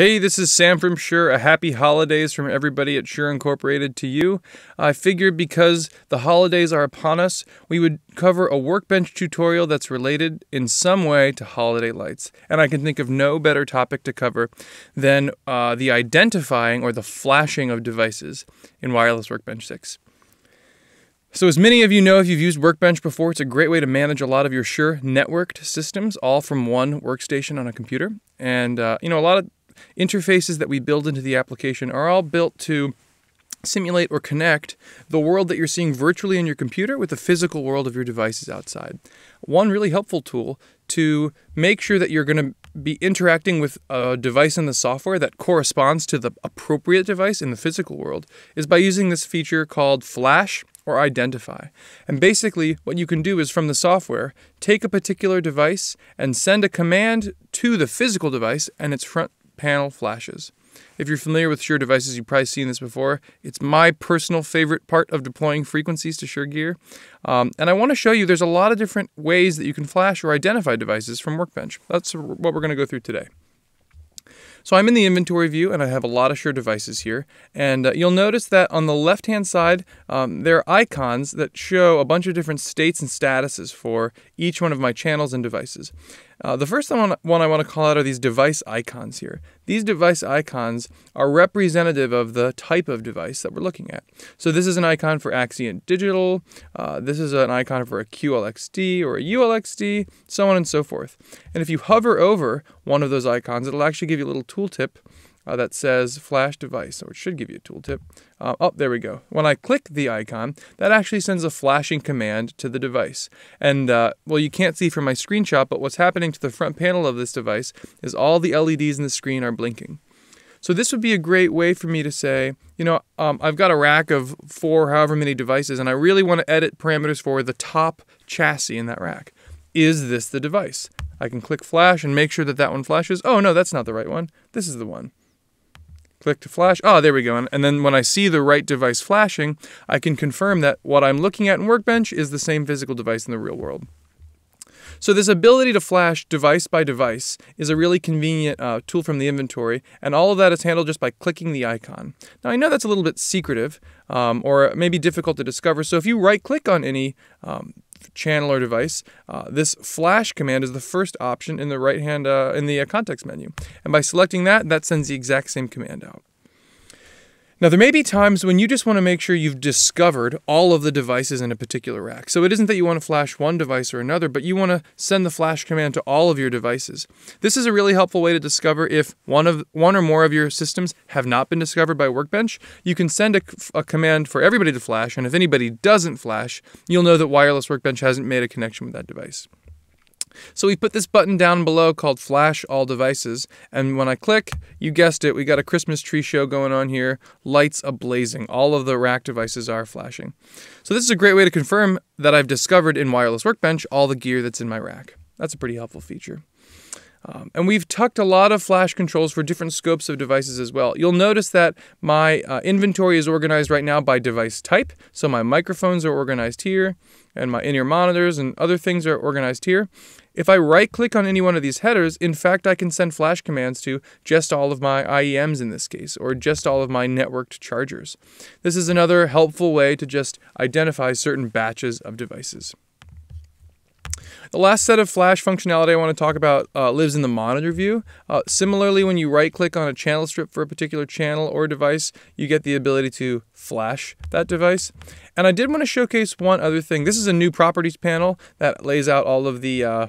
Hey, this is Sam from Shure. A happy holidays from everybody at Shure Incorporated to you. I figured because the holidays are upon us, we would cover a workbench tutorial that's related in some way to holiday lights. And I can think of no better topic to cover than uh, the identifying or the flashing of devices in Wireless Workbench 6. So as many of you know, if you've used Workbench before, it's a great way to manage a lot of your Shure networked systems, all from one workstation on a computer. And, uh, you know, a lot of interfaces that we build into the application are all built to simulate or connect the world that you're seeing virtually in your computer with the physical world of your devices outside. One really helpful tool to make sure that you're going to be interacting with a device in the software that corresponds to the appropriate device in the physical world is by using this feature called Flash or identify. And basically, what you can do is from the software, take a particular device and send a command to the physical device and its front panel flashes. If you're familiar with Shure devices, you've probably seen this before. It's my personal favorite part of deploying frequencies to Shure gear. Um, and I want to show you there's a lot of different ways that you can flash or identify devices from Workbench. That's what we're going to go through today. So I'm in the inventory view and I have a lot of Shure devices here. And uh, you'll notice that on the left hand side, um, there are icons that show a bunch of different states and statuses for each one of my channels and devices. Uh, the first one, one I want to call out are these device icons here. These device icons are representative of the type of device that we're looking at. So this is an icon for Axient Digital, uh, this is an icon for a QLXD or a ULXD, so on and so forth. And if you hover over one of those icons, it'll actually give you a little tooltip uh, that says flash device, or it should give you a tooltip. Uh, oh, there we go. When I click the icon, that actually sends a flashing command to the device. And, uh, well, you can't see from my screenshot, but what's happening to the front panel of this device is all the LEDs in the screen are blinking. So this would be a great way for me to say, you know, um, I've got a rack of four, however many devices, and I really want to edit parameters for the top chassis in that rack. Is this the device? I can click flash and make sure that that one flashes. Oh, no, that's not the right one. This is the one. Click to flash. Oh, there we go. And then when I see the right device flashing, I can confirm that what I'm looking at in Workbench is the same physical device in the real world. So this ability to flash device by device is a really convenient uh, tool from the inventory, and all of that is handled just by clicking the icon. Now I know that's a little bit secretive, um, or maybe difficult to discover, so if you right-click on any um, channel or device, uh, this flash command is the first option in the right hand uh, in the uh, context menu. And by selecting that, that sends the exact same command out. Now, there may be times when you just want to make sure you've discovered all of the devices in a particular rack. So it isn't that you want to flash one device or another, but you want to send the flash command to all of your devices. This is a really helpful way to discover if one of one or more of your systems have not been discovered by Workbench. You can send a, a command for everybody to flash, and if anybody doesn't flash, you'll know that Wireless Workbench hasn't made a connection with that device. So we put this button down below called Flash All Devices, and when I click, you guessed it, we got a Christmas tree show going on here, lights ablazing. All of the rack devices are flashing. So this is a great way to confirm that I've discovered in Wireless Workbench all the gear that's in my rack. That's a pretty helpful feature. Um, and we've tucked a lot of flash controls for different scopes of devices as well. You'll notice that my uh, inventory is organized right now by device type. So my microphones are organized here, and my in-ear monitors and other things are organized here. If I right click on any one of these headers, in fact, I can send flash commands to just all of my IEMs in this case, or just all of my networked chargers. This is another helpful way to just identify certain batches of devices. The last set of Flash functionality I want to talk about uh, lives in the monitor view. Uh, similarly, when you right click on a channel strip for a particular channel or device, you get the ability to flash that device. And I did want to showcase one other thing. This is a new properties panel that lays out all of the uh,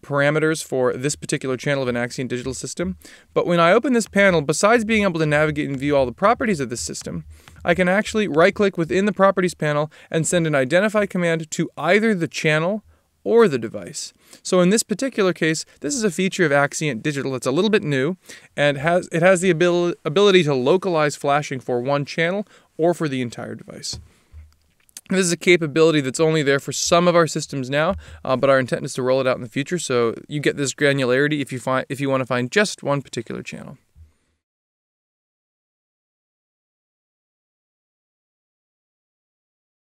parameters for this particular channel of an Axient digital system. But when I open this panel, besides being able to navigate and view all the properties of this system, I can actually right click within the properties panel and send an identify command to either the channel or the device. So in this particular case, this is a feature of Axient Digital that's a little bit new and has it has the abil ability to localize flashing for one channel or for the entire device. This is a capability that's only there for some of our systems now, uh, but our intent is to roll it out in the future. So you get this granularity if you find if you want to find just one particular channel.